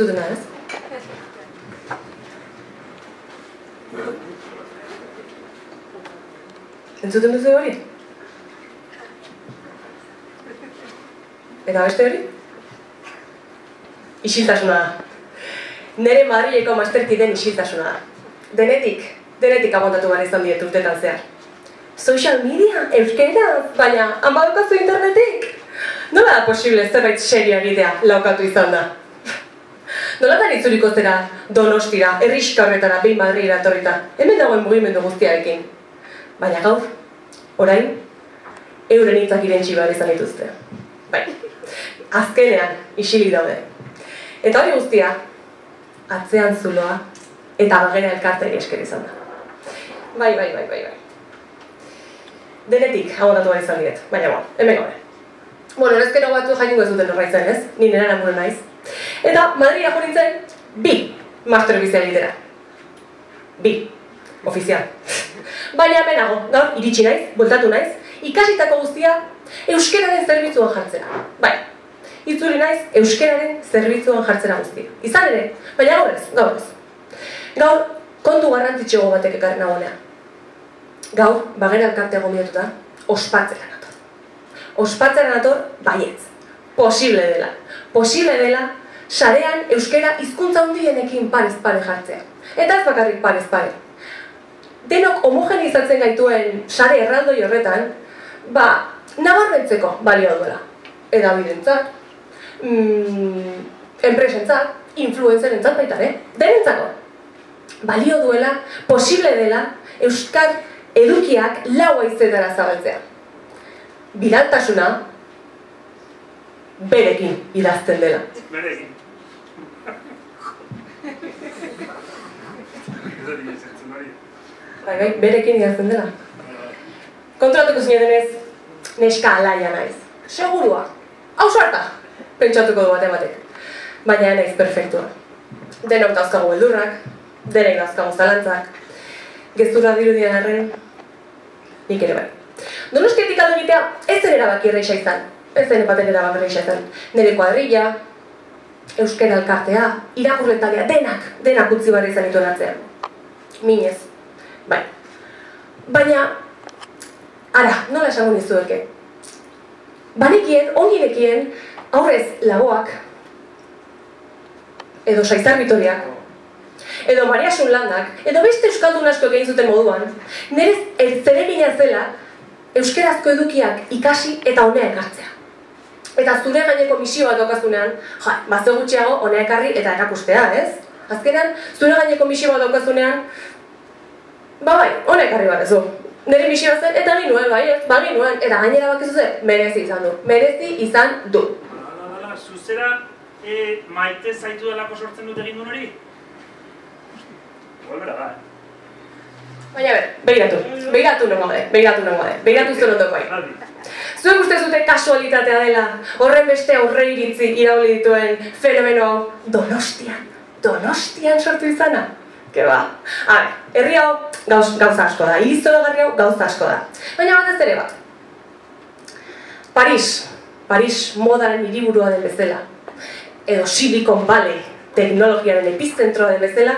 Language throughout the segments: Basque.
Entzutena, ez? Entzuten duzu hori? Eta beste hori? Isiltasuna da. Nere Madrileko masterkiden isiltasuna da. Denetik, denetik aguantatu behar izan dietu urtetan zehar. Social media, euskera, baina, han internetik? Nola da posible zerbait serio egitea laukatu izan da? Nola da nitzuriko zera donostira, erriska horretara, behin Madrira etorrita, hemen dagoen mugimendu guztiarekin. Baina gaur, orain, euren hitzak irentxi behar izan dituzte. Bai, azkenean, isilik daude. Eta hori guztia, atzean zuloa eta bagera elkarteri esker izan da. Bai, bai, bai, bai, bai. Denetik, agondatu behar izan diret, baina bueno, hemen gaur. Bueno, erezkero batzu jaingo ez duten horreitzen, ez? Ni namuru naiz. Eta Madrida jo nintzen, bi master bizia egitera. Bi, ofizial. Baina hemenago, gaur iritsi naiz, bultatu naiz, ikasitako guztia euskeraren zerbitzuan jartzera. Bai, itzuli naiz euskeraren zerbitzuan jartzera guztia. Izan ere, baina gaur ez, gaur ez. Gaur, kontu garrantzitsuago batek ekarri nagonea. Gaur, bagera elkarte gombietuta, ospatzera nator. Ospatzera nator, baietz. Posible dela. Posible dela, sarean euskera hizkuntza hundienekin parez pare jartzea. Eta ez bakarrik parez pare. Denok homogenizatzen gaituen sare erraldoi horretan, ba, nabarmentzeko balio duela. Edabidentzat, mm, enpresentzat, influencerentzat baita, eh? Denentzako. Balio duela, posible dela, euskal edukiak lau aizetara zabaltzea. Bidaltasuna, berekin idazten dela. Berekin. Bai, bai, berekin idazten dela. Kontratuko zinetenez, neska alaia naiz. Segurua. Hau sarta, pentsatuko du bate batek. Baina naiz perfektua. Denok dauzkagu beldurrak, denek dauzkagu zalantzak. Gezurra dirudien arren, nik ere bai. Donostiatik aldo egitea ez zen erabaki erreixa izan. Ez zen epaten erabaki erreixa izan. Nire kuadrilla, euskera elkartea, irakurletalea, denak, denak utzi barri izan dituen atzean. Minez, bai. Baina, ara, nola esango nizueke? Banekien, ongi nekien, aurrez lagoak, edo Saizar Vitoriak, edo Maria Sunlandak, edo beste euskaldun asko egin zuten moduan, nerez ertzeregina zela euskerazko edukiak ikasi eta honea ekartzea. Eta zure gaineko misio bat daukazunean, ja, bazio gutxiago honea ekarri eta erakustea, ez? Azkenan, zure gaineko misio bat daukazunean, ba bai, honea ekarri bat ezu. Nire misio zen, eta ginuen, bai, ez, ba ginuen, eta gainera bakizu zen, merezi izan du. Merezi izan du. Hala, hala, zuzera e, maite zaitu delako sortzen dut egin duen hori? Igual bera da, eh? Baina ber, begiratu, begiratu non gaude, begiratu non gaude, begiratu zuen ondoko bai. Aldi. Zuek uste zute kasualitatea dela, horren beste aurre iritzi irauli dituen fenomeno donostian, donostian sortu izana? Ke ba, a ber, herri hau gauz, gauza asko da, irizoragarri hau gauza asko da. Baina batez ere bat. Paris, Paris modaren hiriburua den bezala, edo Silicon Valley teknologiaren epizentroa den bezala,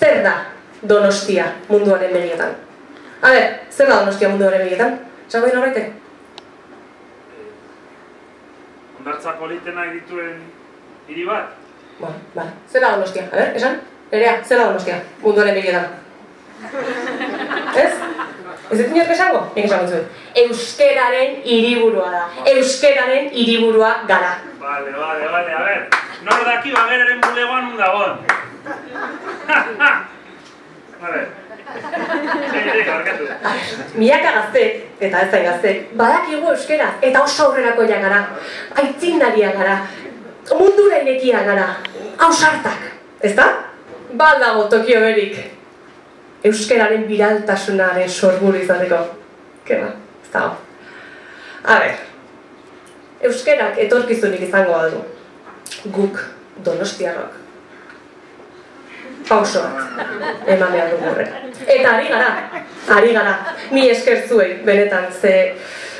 zer da Donostia munduaren begietan? A ber, zer da Donostia munduaren begietan? Zango dira horretek? Ondartza politena dituen hiri bat? Ba, ba, zer da Donostia? A ber, esan? Nerea, zer da Donostia munduaren begietan? Ez? Ez dut inork esango? Nik esango zuen. Euskeraren hiriburua da. Euskeraren hiriburua gara. Vale, vale, vale, a ver. Nor daki bageraren bulegoan un dagoen. Vale. Segirik, barkatu. Milaka gaztek, eta ez zain gaztek, badakigu euskera, eta oso aurrerako gara, aitzindariak gara, mundura irekia gara, hausartak, ezta? Baldago Tokio berik, euskeraren biraltasunaren sorburu izateko. Kera, ez dago. A ber, euskerak etorkizunik izango badu, guk donostiarrok, pauso bat eman behar dugu horrela. Eta ari gara, ari gara, mi esker zuei, benetan, ze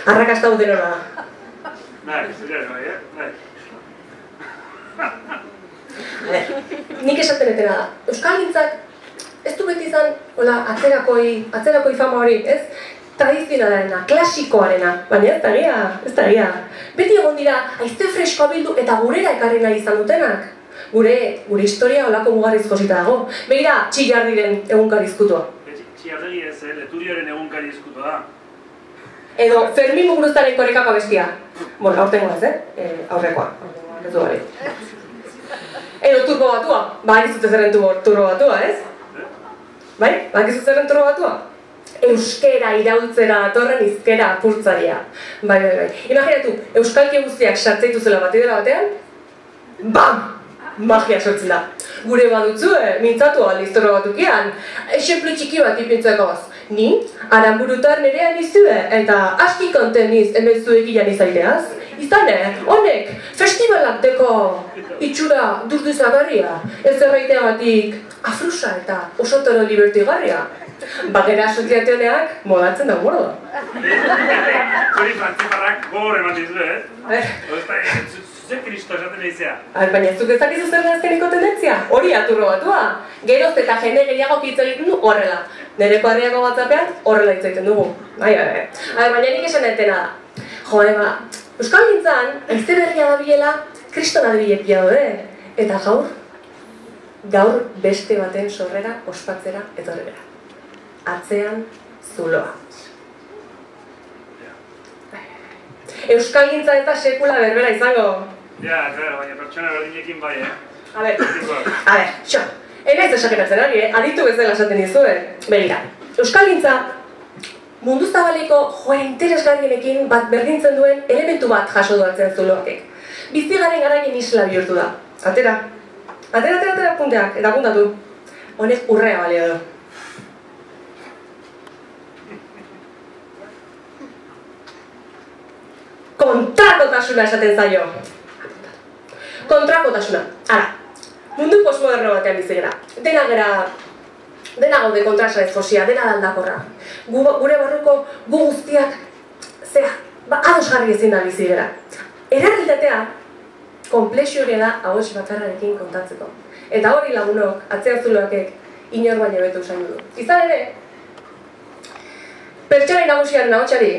arrakasta hau denora da. Bai, zure bai, eh? Nik esaten etena da. Euskal gintzak ez du beti izan, hola, atzerakoi, atzerakoi fama hori, ez? Tradizionalena, klasikoarena, baina ez da egia, ez da egia. Beti egon dira, aizte freskoa bildu eta gurera ekarri nahi izan dutenak. Gure, gure historia olako mugarriz josita dago. Begira, txillardiren egunkarizkutua. Txiardegi ez, eh? leturioren egunkari izkutu da. Edo Fermin Muguruztaren korekako bestia. Bueno, aurtengo ez, eh? E, aurrekoa. Aurrekoa, ez du. Edo turbo batua. Ba, egizute zerren turbo, batua, ez? Bai? Ba, egizute zerren turbo batua? Euskera irautzera datorren izkera apurtzaria. Bai, bai, bai. Imaginatu, euskalki guztiak sartzeitu zela bat batean, BAM! Magia sortzen da. Gure badutzu, eh, mintzatu aldiztoro batukian. Exemplu txiki bat ipintzekoz. Ni, aranburutar nerean izue, eta aski konteniz hemen zuekian izaiteaz. Izan, eh, honek, festivalak deko itxura durduzagarria, ez erraiteagatik afrusa eta osotoro libertigarria. Bakera soziationeak modatzen da da. Zuri frantziparrak gogor ematen zu, eh? ber, Osta, zuzen kristo esaten eizea. Baina ez duk ezakizu zer da azkeniko tendentzia? Hori aturro batua. Geroz eta jende gehiago hitz egiten du horrela. Nereko harriako WhatsAppean horrela hitz egiten dugu. Bai, bai, bai. Baina nik esan etena da. Jo, eba, Euskal Gintzan, aize berria da biela, kristona adibilekia daude. Eta gaur, gaur beste baten sorrera ospatzera etorri bera. Atzean zuloa. Euskal Gintza ez da sekula berbera izango. Ja, claro, baina pertsona berdinekin bai, eh? A ber, Tipo, A ber, xo, ere ez esakeratzen hori, eh? aditu bezala esaten dizue. Begira, Euskal Gintza mundu zabaleko joera interesgarrienekin bat berdintzen duen elementu bat jaso du atzen zuloakek. Bizi garen garaien isla bihurtu da. Atera, atera, atera, atera punteak, eta puntatu. Honek urrea balio du. Kontrakotasuna esaten zaio. Kontrakotasuna. Ara, mundu postmoderno batean bizi gara. Dena gara, dena gaude kontrasa ez josia, dena da aldakorra. Gu, gure barruko gu guztiak, zera, ba, ados jarri ezin da bizi gara. Errealitatea, komplexio da ahots bakarrarekin kontatzeko. Eta hori lagunok, atzean zuloakek, inor baino betu usain du. Izan ere, pertsonai nagusiaren ahotsari,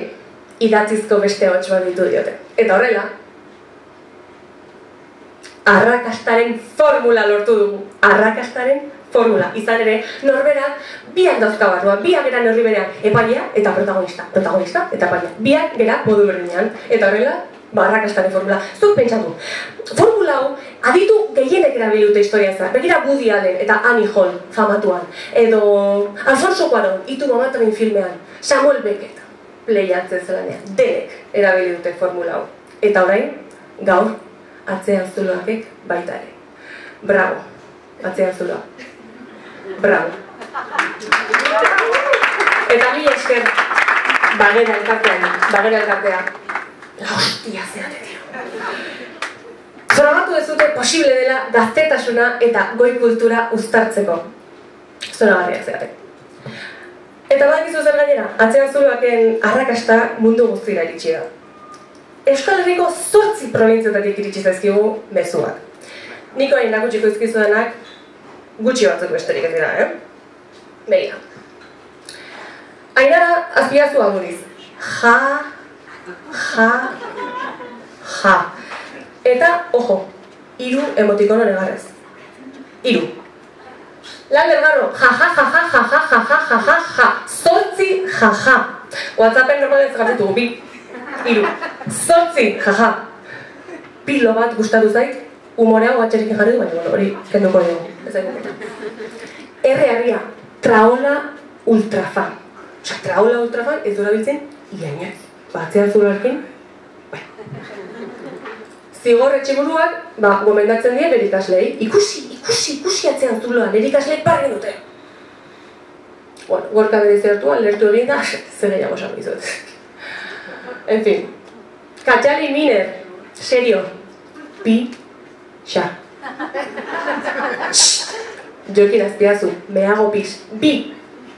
idatzizko beste ahots bat ditu diote. Eta horrela, arrakastaren formula lortu dugu. Arrakastaren formula. Izan ere, norberak biak dauzka barruan, biak gera norri berean, epailea eta protagonista. Protagonista eta epailea. Biak gera modu berdinean. Eta horrela, ba, arrakastaren formula. Zuk pentsatu, formula hau, aditu gehienek erabili historia zara. Begira Woody Allen eta Annie Hall famatuan. Edo Alfonso Cuarón, itu mamatarin filmean. Samuel Beckett, lehiatzen zelanean. Denek erabili dute formula hau. Eta orain, gaur, atzean zuloakek baita ere. Bravo, atzean zuloa. Bravo. Eta mi esker, bagera elkartean, bagera elkartea. La hostia zeate, tio. Zoragatu dezute posible dela gaztetasuna eta goi kultura uztartzeko. Zoragarriak zeate. Eta badakizu zer gainera, atzean zuloaken arrakasta mundu guztira iritsi da. Euskal Herriko zortzi probintzietatik iritsi zaizkigu mezuak. Niko hain nagutsiko izkizuenak gutxi batzuk besterik ez dira, eh? Begira. Ainara azpiazu aguriz. Ja, ja, ja. Eta, ojo, hiru emotikono negarrez. Hiru. Lan delgarro, ja, ja, ja, ja, ja, ja, ja, ja, ja, ja, ja. Zortzi, ja, ja. Whatsappen normalen zgarritu, bi. Hiru. Zortzi, ja, ja. Pilo bat gustatu zait, humorea guatxerekin jarri du, baina hori kenduko dugu. Ez da R harria, traola ultrafan. Osa, traola ultrafan ez dura biltzen, iainez. Batzean zularkin, bai. Zigor etxeburuak, ba, gomendatzen die bere ikaslei, ikusi, ikusi, ikusi atzean zuloa, nire ikaslei parren dute. Bueno, gorka bere zertuan, lertu egin da, zer gehiago esan dizut. En fin, Katxali Miner, serio, pi, xa. Jokin azpiazu, mehago pis, bi,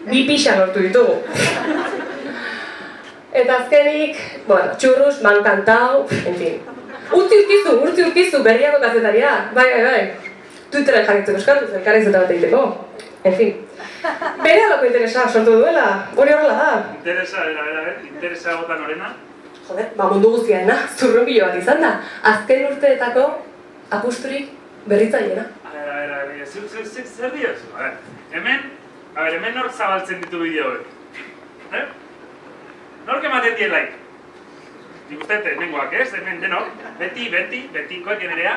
bi pixa lortu ditugu. Eta azkenik, bueno, txurrus, mankantau, en fin. Utzi urkizu, utzi urkizu, berriako kazetaria, bai, bai, bai. Twitteren jarritzen eskatu, elkarriz eta bat egiteko. En fin. Bere alako interesa sortu duela, hori horrela da. Interesa, era, era, era, interesa gota norena. Joder, ba mundu guztiaena, zurrunbilo bat izan da. Azken urteetako apusturik berritzaileena. A ver, a ver, a ver, zer, zer, zer, zer diozu? A ver, hemen, a ver, hemen nork zabaltzen ditu bideoek. Eh? Nork ematen die like? Nik uste dut, hemengoak ez, hemen denok, beti, beti, betikoek generea,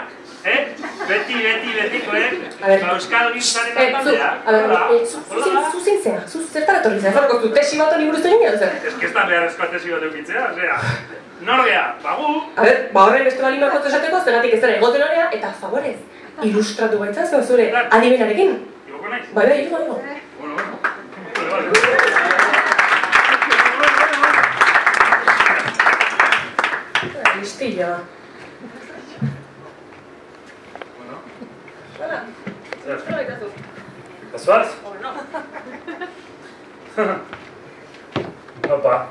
eh? Beti, beti, betikoek, A ba, Euskal Gintzaren zu, taldea, a eh, zu, zu, hola. zu, zein zea, zu zertan etorri zea, zarko zu tesi bat honi buruz egin zer? Ez que ez da beharrezkoa tesi bat eukitzea, osea, nor gea, bagu, A ver, ba horren beste bali markotu esateko, zeratik ez dara egoten horea, eta favorez, ilustratu baitza zure adimenarekin. igoko naiz? Bai, bai, igo, igo. Bueno, bueno. Listilla. Bueno, Hala, zer, hala baitazu. Bazoaz? Opa.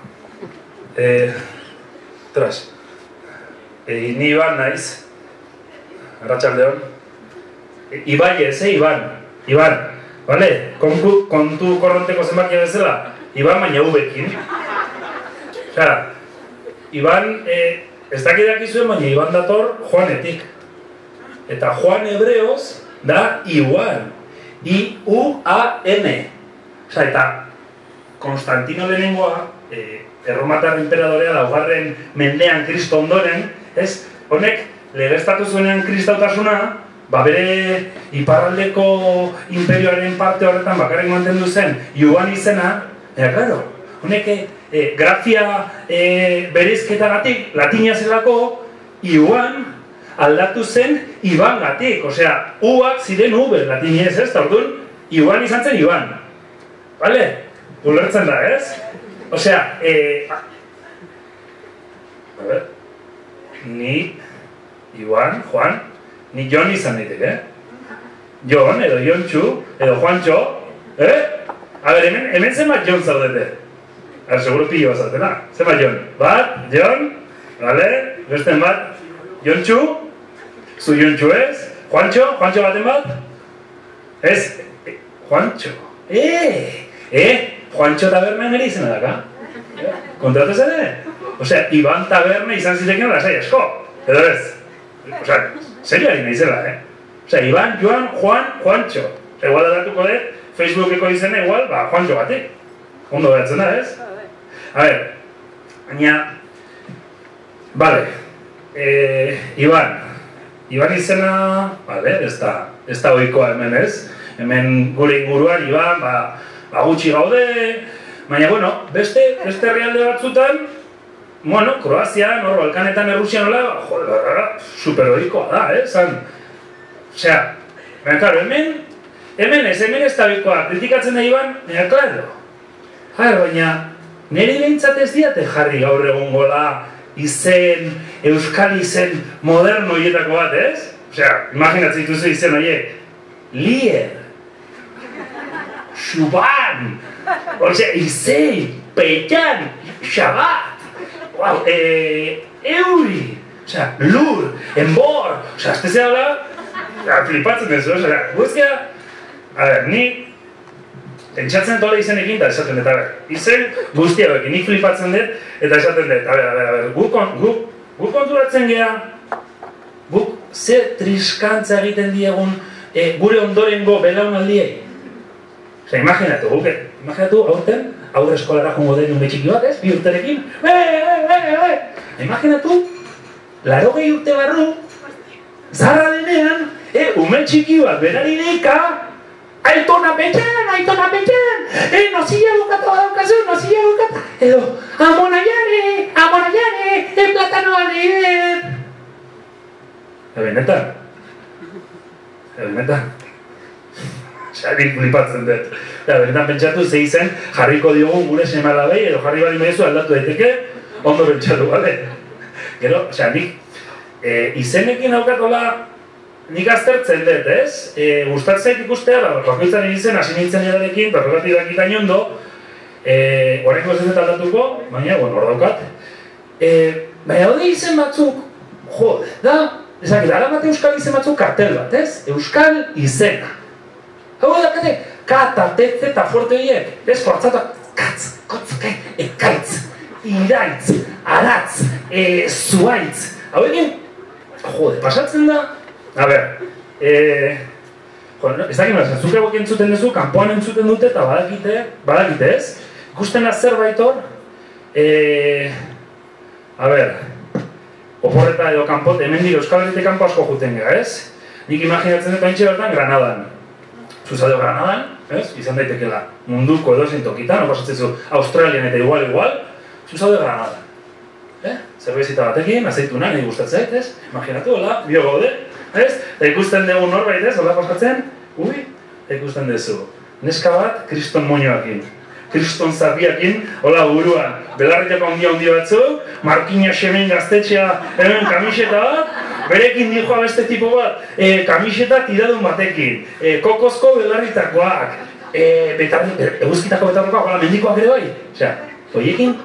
Eh, tras. Eh, ni Iban naiz. Arratxaldeon. E, Ibai ez, eh, Iban. Iban. Vale? Kontu, kontu korronteko zenbakia bezala. Iban baina ubekin. Osea, Iban, eh, ez dakidak izuen, baina Iban dator Juanetik. Eta Juan hebreoz da Iwan. I-U-A-N. Osa, eta Konstantino lehenengoa, eh, erromatar imperadorea laugarren mendean kristo ondoren, ez? Honek, legeztatu zuenean kristautasuna, ba bere iparraldeko imperioaren parte horretan bakarrik mantendu zen, Iwan izena, eta, claro, honek eh, grafia eh, bereizketagatik, latina zelako, Iwan aldatu zen Iban gatik, osea, uak ziren ube latinez ez, eta orduan, Iban izan zen Iban. Vale? Ulertzen da, ez? Osea, eh, a a ver, ni, Iban, Juan, ni Jon izan daiteke, Jon, edo Jontxu, edo Juantxo, eh? A ber, hemen, hemen zenbat Jon zaudete? A ber, seguro pillo bazatela. Zenbat Jon? Bat, Jon, vale? Besten bat, Jontxu, zu Jontxu ez? Juantxo, Juantxo baten bat? Ez, eh, Juantxo. Eh, eh, Juantxo taberna nire izena daka. Kontratu zen ere? Osea, Iban taberna izan zitekeen lasai asko. Edo ez? Osea, serio ari naizela, eh? Osea, Iban, Joan, Juan, Juantxo. Osea, igual adatuko dut, Facebookeko izena igual, ba, Juantxo batek. Ondo behatzen da, ez? A ver, baina, vale, eh, Iban, Iban izena, vale, ez da, ez da ohikoa hemen ez, hemen gure inguruan Iban, ba, ba gutxi gaude, baina, bueno, beste, beste herrialde batzutan, bueno, Kroazia, nor, Balkanetan, Errusia nola, joder, super ohikoa da, eh, zan, osea, baina, hemen, hemen ez, hemen ez da ohikoa, kritikatzen da Iban, baina, claro, Jar, baina nire behintzat ez diate jarri gaur egongola izen, euskal izen moderno horietako bat, ez? Osea, imaginatzen dituzu izen horiek. Lier. Xuban. Osea, izei, peitan, xabat. Wow, eh, euri. Osea, lur, enbor. Osea, da, ja, flipatzen ez, osea, guztia, a ver, ni Pentsatzen tola izenekin eta esaten dut, a ber, izen guztia bekin, nik flipatzen dut, eta esaten dut, a ber, a ber, a ber, guk, guk, guk konturatzen gea, guk ze triskantza egiten diegun e, gure ondorengo belaunaldiei. Osa, imaginatu, guk, imaginatu, aurten, aurre eskolara jongo den un txiki bat, ez, bi urterekin, e, e, e, e, imaginatu, laro gehi urte barru, zarra denean, e, ume txiki bat, berari deika, Aitona betxan, aitona betxan, e, nozia bukatu badaukazu, nozia bukatu, edo, amona jare, amona jare, e, platanoa nire. E, benetan? E, benetan? Sarik flipatzen dut. Ja, benetan pentsatu ze izen jarriko diogun gure semalabei, edo jarri bali mezu aldatu daiteke, ondo pentsatu, bale? Gero, nik e, izenekin aukatola nik aztertzen dut, ez? E, gustatzen ikustea, ba, bakoitzaren izen, hasi nintzen edarekin, prerrogatibak itain ondo, e, horrengo ez dut aldatuko, baina, bueno, hor daukat. E, baina, hori izen batzuk, jo, da, ezak, dara bat euskal izen batzuk kartel bat, ez? Euskal izena. Hau da, kate, kata, tetze eta fuerte horiek, ez, fortzatu, katz, kotz, kai, ekaitz, iraitz, aratz, e, zuaitz. Hau egin, jode, pasatzen da, a ber, e, jo, no, ez dakit nolaz, zuk egok entzuten duzu, kanpoan entzuten dute eta badakite, badakite ez? Ikusten zerbait hor, e, a ber, oporreta edo kanpote, hemen dira Euskal Herrite kanpo asko juten gara, ez? Nik imaginatzen dut haintxe bertan Granadan. Zuzadeo Granadan, ez? Izan daitekela munduko edo zein tokitan, no pasatzen zu Australian eta igual igual, zuzadeo Granadan. Eh? Zerbezita batekin, aceituna, nahi gustatzen, ez? Imaginatu, hola, bio gaude, ez? Ikusten dugu norbait, ez? Hola pasatzen, ui, ikusten duzu. Neska bat, kriston moñoakin. Kriston zapiakin, hola buruan, belarritako handia handia batzu, Markina Xemen gaztetxea, hemen kamiseta bat, berekin dijoa beste tipo bat, e, kamiseta tiradun batekin, e, kokozko belarritakoak, e, betarri, eguzkitako betarrikoak, hola mendikoak ere bai. Osea, hoiekin,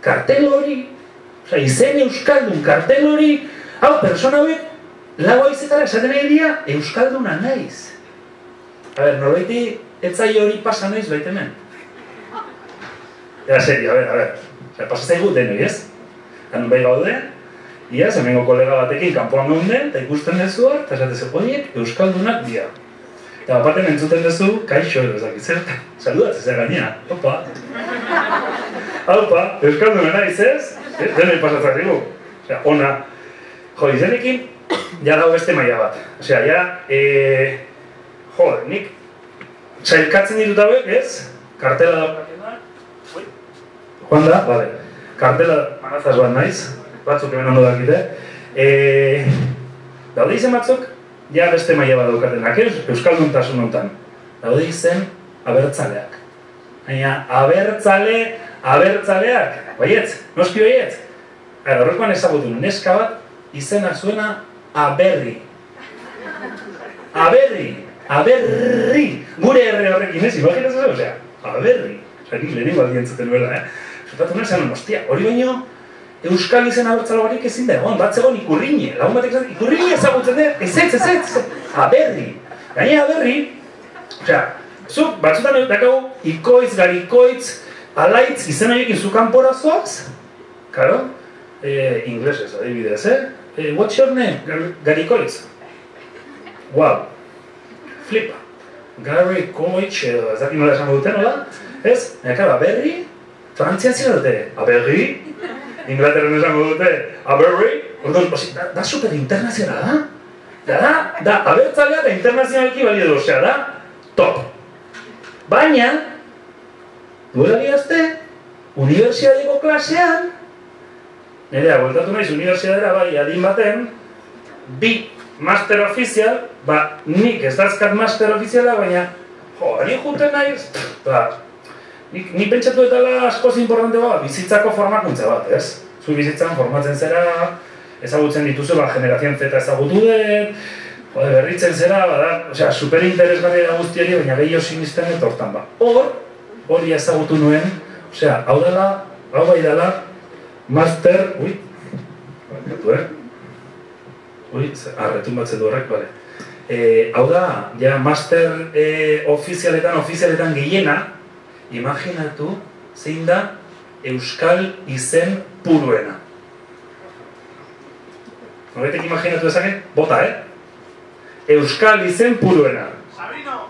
kartel hori, osea, izen euskaldun kartel hori, hau, persona hauek, lau aizetara esaten nahi dira, euskalduna naiz. A ber, norbaiti, etzai hori pasa naiz baita hemen. Era serio, a ver, a ver. Osea, pasa zaigu denoi, ez? Han bai gaude, ia, hemengo kolega batekin kanpoan gaude, eta ikusten duzu, eta esatezu, horiek euskaldunak dira. Eta bapaten entzuten duzu, kaixo edo ezakit zer, saludatzen zer gainera, opa. Haupa, euskalduna naiz ez, denoi pasatzen dugu. Osea, ona, jo, izenekin, ja dago beste maila bat. Osea, ja, e, jo, nik, sailkatzen ditut hauek, ez? Kartela Ui. Juan da, vale. Kartela manazaz bat naiz, batzuk hemen ondo dakite. E, daude izen batzuk, ja beste maila bat daukatenak, ez? Euskalduntasun honetan. Daude izen abertzaleak. Baina, abertzale, abertzaleak, baietz, noski baietz. Gara, horrekoan ezagutu neska bat, izena zuena aberri. Aberri, aberri, gure erre horrekin ez, imaginatzen zuen, osea, aberri. Osea, nik lehenengo aldi entzuten nuela, eh? Zutatu nahi zen, ostia, hori baino, Euskal izen abertzalo barik ezin da, egon, bat zegoen ikurriñe, lagun batek esaten, ikurriñe ezagutzen dut, ez ez, ez ez, aberri. Gaina aberri, osea, zuk batzutan dakagu, ikoitz, garikoitz, alaitz, izen horiekin zu kanpora zoaz, karo, eh, inglesez, adibidez, eh? Eh? What's your name? Gar garikoitz. Wow. Flipa. Gary Koitz, edo ez dakit nola esango duten, nola? Ez? Baina, karo, aberri, Frantzian zira dute, aberri, Inglaterran esango dute, aberri, orduan, da, da super internazionala, da? Da, da, da, abertzalea da internazionalki balio du, da, top. Baina, duela bihazte, unibertsiadeko klasean, nirea, bueltatu naiz, unibertsiadera bai, adin baten, bi master ofizial, ba, nik ez dazkat master ofiziala, baina, jo, ari juten naiz, ba, nik, nik pentsatu eta askoz importante ba, bizitzako formakuntza bat, ez? Zu bizitzan formatzen zera, ezagutzen dituzu, ba, generazion Z ezagutu den, jode, berritzen zera, bada, osea, super interesgarria da guztiari, baina gehiago sinisten dut hortan, ba. Hor, hori ezagutu nuen, osea, hau dela, hau bai dela, master, ui, barkatu, eh? Ui, arretun batzen du horrek, bale. E, hau da, ja, master e, ofizialetan, ofizialetan gehiena, imaginatu zein da euskal izen puruena. Horretek imaginatu dezake? Bota, eh? Euskal izen puruena. Sabino!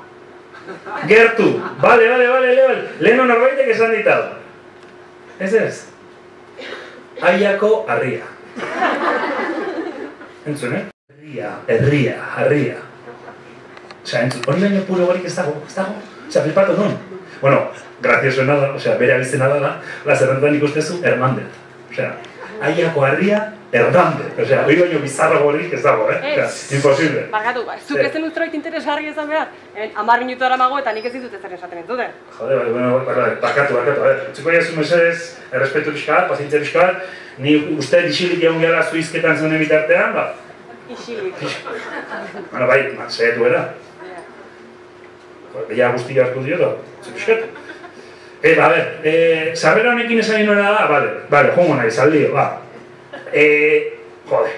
Gertu! Bale, bale, bale, bale. Leheno norbaitek esan ditau. Ez ez? Aiako harria. Entzun, eh? Herria, herria, harria. Osea, entzun, hori baino puro horik ez dago, ez dago? Osea, flipatu nun. Bueno, gracioso nada, osea, bere abizena da, la zerrentan ikustezu, Hernández. Osea, aiako harria, Hernández. Osea, hori baino bizarra horik ez dago, eh? Osea, imposible. Barkatu, ba, zuk Eh. ez zen zerbait interesgarri izan behar. Hemen, amar minutu mago eta nik ez ditut ezer esaten entzuten. Jode, bai, bueno, bai, bai, bakatu, bakatu, a ver, utziko jazu mesedez, errespetu pixkat, pazientzia pixkat, ni uste disilik egun gara zuizketan zuen bitartean, ba, Isilik. bueno, bai, ma, saiatu era. Ja guzti hartu dio da, zu pixkat. E, ba, a ver, e, sarrera honekin esan nuena da, bale, bale, jongo nahi, saldio, ba. E, jode,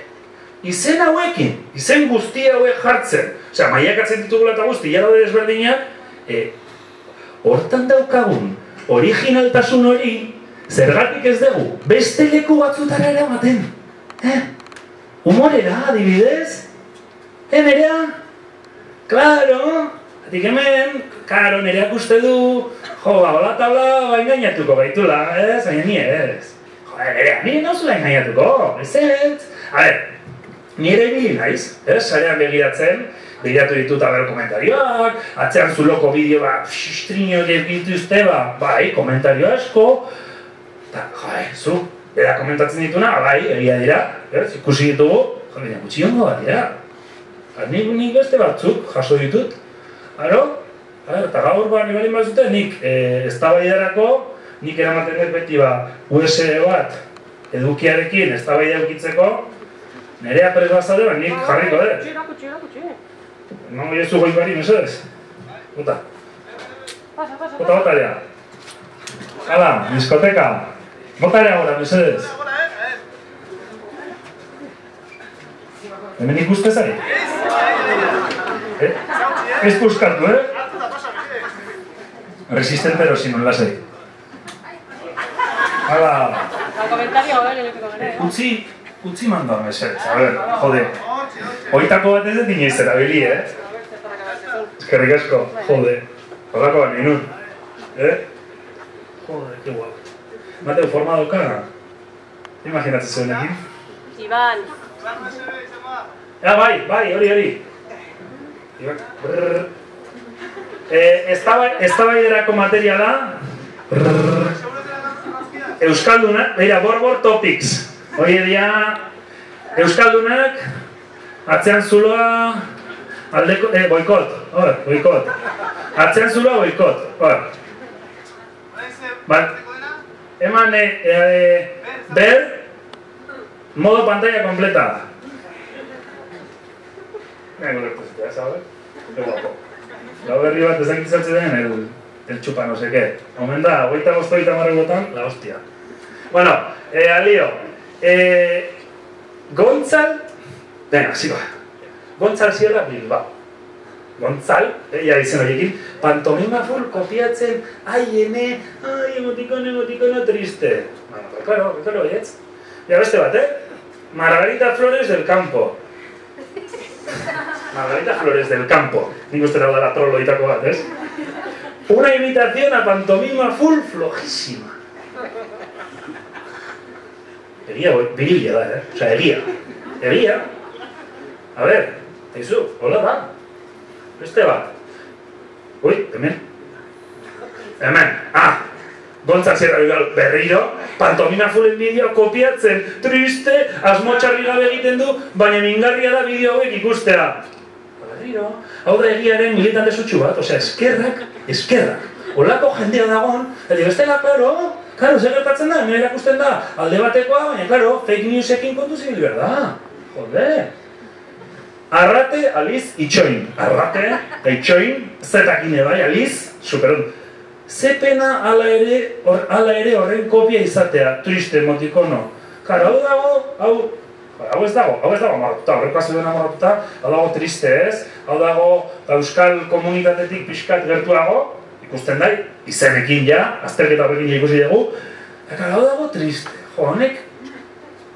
izen hauekin, izen guzti hauek jartzen, osea, maiakatzen ditugula eta guzti, jara desberdinak, e, hortan daukagun, originaltasun hori, zergatik ez dugu, beste leku batzutara eramaten. Eh? Humorera, adibidez? Eh, nerea? Claro, atik hemen, karo, nereak uste du, jo, ba, hola eta hola, ba, engainatuko baitula, ez? Baina ni ez. Jo, nerea, nire nauzula engainatuko, ez ez? A ber, nire ibili naiz, ez? Sarean begiratzen, begiratu ditut aber komentarioak, atzean zuloko bideo bat, xistrino dituzte, ba, bai, komentario asko, eta, jai, zu, bera komentatzen dituna, bai, egia dira, ez? Ikusi ditugu, jo, baina gutxi hongo bat dira. Ba, Nik, nik beste batzuk jaso ditut, Aro, eta gaur ba nibali mazute, nik e, eztabaidarako, nik eramaten dut beti ba, USB bat edukiarekin eztabaida eukitzeko, nerea prez bazade, ba, nik jarriko dut. Kutsi, erakutsi, erakutsi. Emango jesu goi bari, mesedez? Bota, bota, bota ea. Hala, diskoteka. Bota ea gora, mesedez. Hemen ikuste zari? Eh? Ez buskartu, eh? Resistente erosin, non lasei. Hala, Al comentario, a ver, el que comentario. utzi, utzi mando mesedez, a ver, jode. Hoitako bat ez dut inoiz erabili, eh? Eskerrik asko, jode. Horako bat ninun. Eh? Jode, que guapo. Mateu, forma daukana? Imaginatzen zuenekin? Iván, Ja, bai, bai, hori, hori. Brrr. Eh, eztaba- eztabaiderako materiala. Brrr. Euskalduna, beira, borbor topics. Hori dira, Euskaldunak, atzean zuloa, aldeko, eh, boikot, hor, boikot. Atzean zuloa, boikot, hor. Bat, eman, eh, eh, ber, modo pantalla completa. Venga, electricidad, ¿sabes? Qué guapo. La berri bat ezakit den, el, el chupa no sé qué. Aumenta, hogeita bosto hogeita marregotan, la hostia. Bueno, eh, alio. Eh, Gontzal, venga, sigo. Gontzal Sierra Bilbao. Gontzal, eh, ja izen horiekin, pantomima full kopiatzen, ai, ene, ai, emotikono, emotikono, triste. Bueno, claro, claro, ez? Ja beste bat, eh? Margarita Flores del Campo. Margarita Flores del Campo. Nik uste dago dela troloitako bat, ez? Una imitación a pantomima full flojísima. Egia, biribila da, eh? Osa, egia. Egia. A ver, eizu, hola da. Beste bat. Ui, hemen. Hemen, ah. Gontzak zerra bigal berriro, pantomima fullen bideo kopiatzen, triste, asmo txarri gabe egiten du, baina mingarria da bideo hauek ikustea. Berriro, hau da egiaren militante sutsu bat, osea, eskerrak, eskerrak. Olako jendea dagoen, eta bestela, klaro, klaro, zer gertatzen da, hemen erakusten da, alde batekoa, baina, klaro, fake newsekin kontu zibil behar da. Jode. Arrate, aliz, itxoin. Arrate, itxoin, zetak bai, aliz, superon. Ze pena ala ere, or, ala ere horren kopia izatea, triste emotikono. Karo, hau dago, hau, hau ez dago, hau ez dago amoratuta, horreko azuden amoratuta, hau dago triste ez, hau dago ba, euskal komunitatetik pixkat gertuago, ikusten dai, izenekin ja, azterketa horrekin ikusi dugu, eta hau dago triste, jo, honek,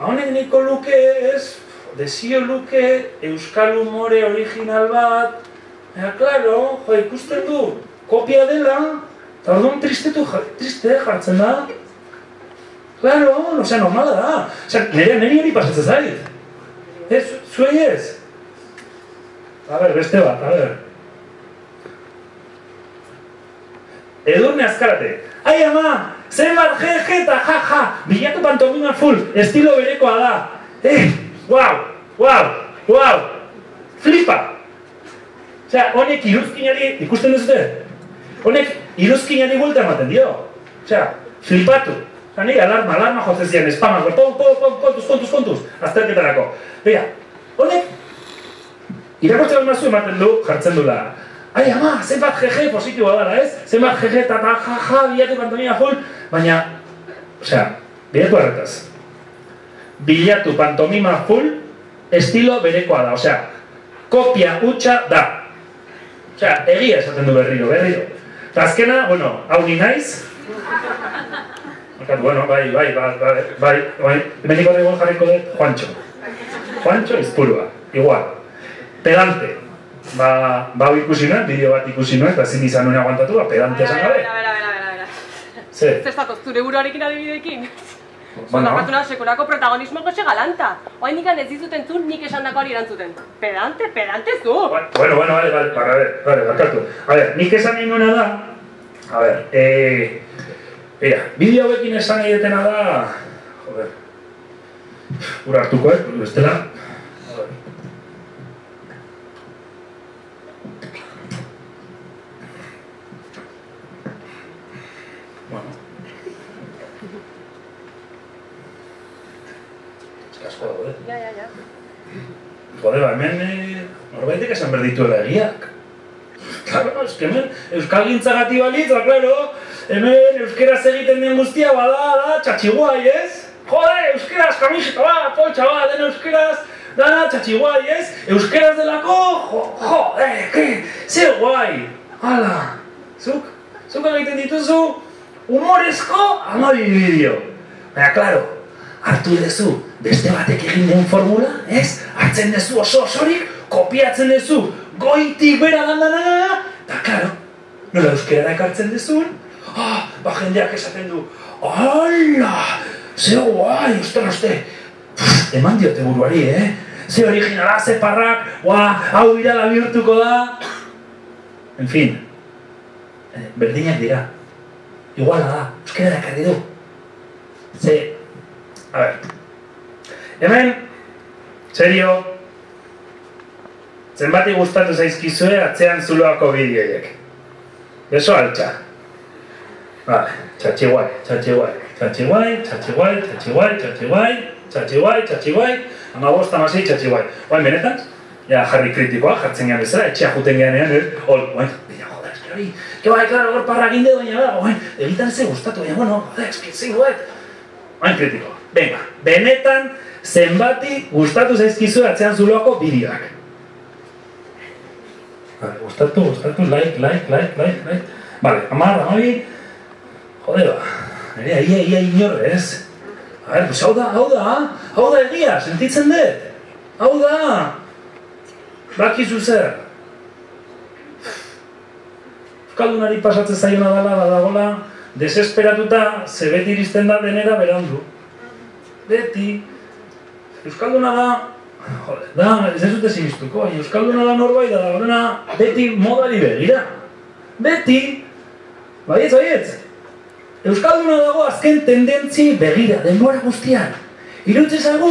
honek niko luke ez, desio luke euskal umore original bat, eta klaro, jo, ikusten du, kopia dela, eta orduan tristetu, triste jartzen da, Claro, osea, normala da. Osea, nire, nire hori pasatzen zait. Ez, zuei ez. A ber, beste bat, a ber. Edurne azkarate. Ai ama, zenbat jeje eta ja ja, bilatu pantomima full, estilo berekoa da. Eh, guau, guau, guau, flipa. Osea, honek iruzkinari, ikusten duzute? Honek iruzkinari buelta ematen dio. Osea, flipatu. Nire alarma, alarma jotzen ziren, spamak, pon, pon, pon, kontuz, kontuz, kontuz, azterketarako. Beha, honek, irakurtzen bat mazu ematen du, jartzen dula. Ai, ama, zenbat jeje positiboa dara, ez? Zenbat jeje eta ta, ja, ja, bilatu pantomima full, baina, osea, bilatu harretaz. Bilatu pantomima full, estilo berekoa da, osea, kopia hutsa da. Osea, egia esaten du berriro, berriro. Eta azkena, bueno, hau ni naiz. Markatu, bueno, bai, bai, bai, bai, bai, bai, beniko da igual jarriko dut, Juancho. Juancho izpurua, igual. Pedante. Ba, ba ikusi nuen, bideo bat ikusi nuen, eta zin izan nuen aguantatu, ba, pedante esan gabe. Bera, bera, bera, bera, bera. Ze, Zestako, zure buruarekin adibidekin. bueno. Bueno, sekulako protagonismo goxe galanta. Oain ikan ez dizuten zuen nik esan dakoari erantzuten. Pedante, pedante zu! Bueno, bueno, vale, vale, vale, a ver, vale, barkatu. A ver, nik esan nahi nuena da, a ver, eh, mira, bideo hauekin esan nahi detena da, joder, ura hartuko, eh, bestela. Bueno. Ez que asko daude. Ja, ja, ja. Jode, ba, hemen eh, norbaitek esan behar dituela egiak. Claro, es que hemen euskal gintzagati balitz, ba, claro, hemen euskeraz egiten den guztia bada, da, txatxiguai, ez? Jode, euskeraz kamiseta bat, poltsa bat, den euskeraz, dana, txatxiguai, ez? Euskeraz delako, jo, eh, ke, ze guai, hala, zuk, zuk egiten dituzu, humorezko amabi bideo. Baina, claro, hartu dezu beste batek egin den formula, ez? Hartzen dezu oso osorik, kopiatzen dezu goitik bera landana, eta claro, nola euskera ekartzen dezun, ba jendeak esaten du, ala, ze guai, uste, Pff, eman diote buruari, eh? Ze originala, ze parrak, ua, hau birala bihurtuko da. En fin, eh, berdinak dira. Iguala da, euskera ekarri du. Ze, a ver, hemen, serio, zenbati gustatu zaizkizue atzean zuloako bideoiek. Beso altxa. Vale, txatxiguai, txatxiguai, txatxiguai, txatxiguai, txatxiguai, txatxiguai, txatxiguai, txatxiguai, ama bost, ama zei, txatxiguai. Oain benetan, ja jarri kritikoa, jartzen bezala, etxea juten gehanean, eh? Ol, oain, bina, joder, hori, que bai, claro, hor parra doina da, oain, egitan ze gustatu, baina, bueno, joder, eski zein duet. Oain kritikoa, venga, benetan, zenbati gustatu zaizkizu atzean zuloako bideoak. Gustatu, gustatu, like, like, like, like, like. Vale, amar, amabi, jode ba, nire aia, aia inorre, ez? A ver, pues hau da, hau da, hau da egia, sentitzen dut. Hau da, bakizu zer. Euskaldunari pasatzen zaiona dela, badagola, desesperatuta, ze beti iristen da denera berandu. Beti, Euskalduna da, Jode, da, ez ez dute sinistuko, baina Euskalduna da norbait da, dagoena beti modari begira. Beti, baietz, baietz. Euskalduna dago azken tendentzi begira, denbora guztian. Irutze zaigu,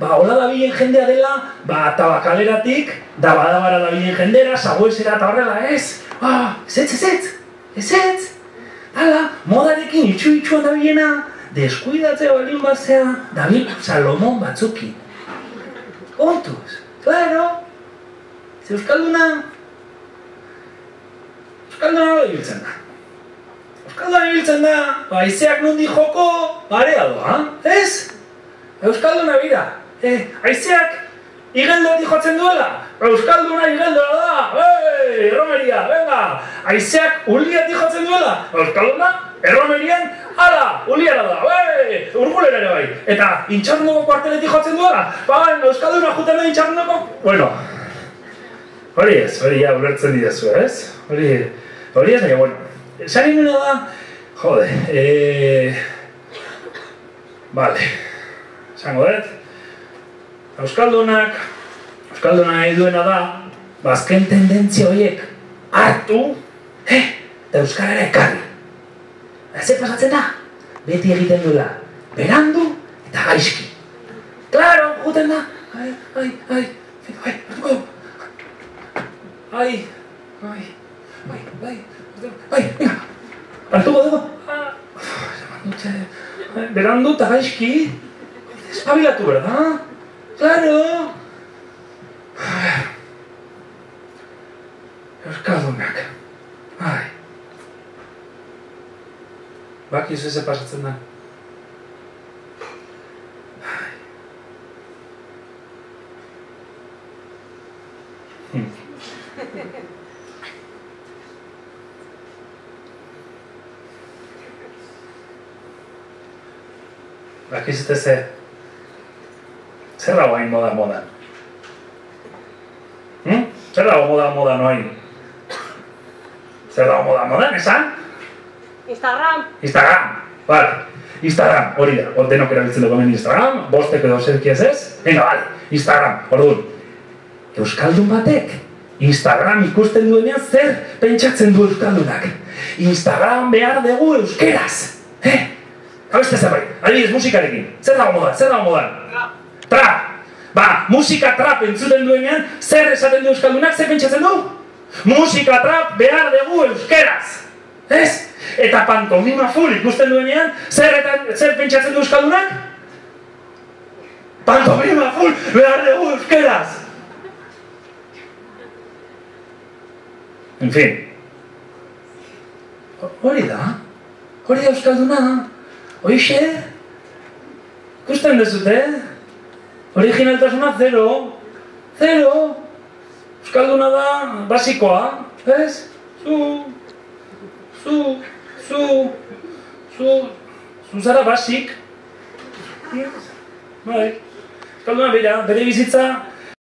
ba, hola da bilen jendea dela, ba, tabakaleratik, da badabara da bilen jendera, sagoesera eta horrela, ez? Ah, ez ez, ez ez, ez. Hala, modarekin itxu itxuan da bilena, deskuidatzea balin bazea, da bil Salomon batzukin. Kontuz, claro. Ze Euskalduna... Euskalduna nola ibiltzen da. Euskalduna ibiltzen da, ba, aizeak nondi joko, barea doa, ez? Euskalduna bira, eh, aizeak igeldo hori jotzen duela, Euskalduna igeldo da, ei, erromeria, venga, aizeak uliati jotzen duela, Euskalduna erromerian, ala, uliara da, ei, urgulera ere bai, eta intxarnoko kuarteletik jotzen duela, ba, Euskalduna juten da intxarnoko, bueno, hori ez, hori ja ulertzen didezu, ez? Hori, hori ez, baina, bueno, esan inuna da, jode, eh, vale, esango dut, Euskaldunak, Euskalduna nahi duena da, bazken tendentzia horiek hartu, eh, eta Euskarara ekarri. Ze pasatzen da? Beti egiten duela, berandu eta gaizki. Claro, juten da, ai, ai, ai, ai, hartuko du. Ai, ai, ai, ai, ai, venga, hartuko dugu. Ah, eman dute, ai, Bai, bai, bai, bai, bai, Berandu eta gaizki, espabilatu, berda? Claro! Euskaldunak, bai. Bakizu ze pasatzen da. Bakizute ze... Zer dago hain moda modan? Hm? Zer dago moda modan oain? Zer dago moda modan, esan? Instagram, Instagram, vale. Instagram, hori da, hor denok erabiltzen dugu hemen Instagram, bostek edo zerki ez ez? Venga, vale, Instagram, orduan. Euskaldun batek, Instagram ikusten duenean zer pentsatzen du Euskaldunak. Instagram behar dugu euskeraz. Eh? Habeste zerbait, adibidez musikarekin. Zer dago modan, zer dago modan? Trap! Ba, musika trap entzuten duenean, zer esaten du Euskaldunak, zer pentsatzen du? Musika trap behar dugu euskeraz. Ez? Eta pantomima full ikusten duenean, zer, eta, zer pentsatzen du Euskaldunak? Pantomima full behar dugu euskeraz. En fin. Hori da. Hori da Euskalduna. Hoixe. Ikusten dezute. Originaltasuna zero. Zero. Euskalduna da basikoa. Ez? Zu. Zu. Zu. Zu. Zu zara basik. Bai. Euskalduna bera, bere bizitza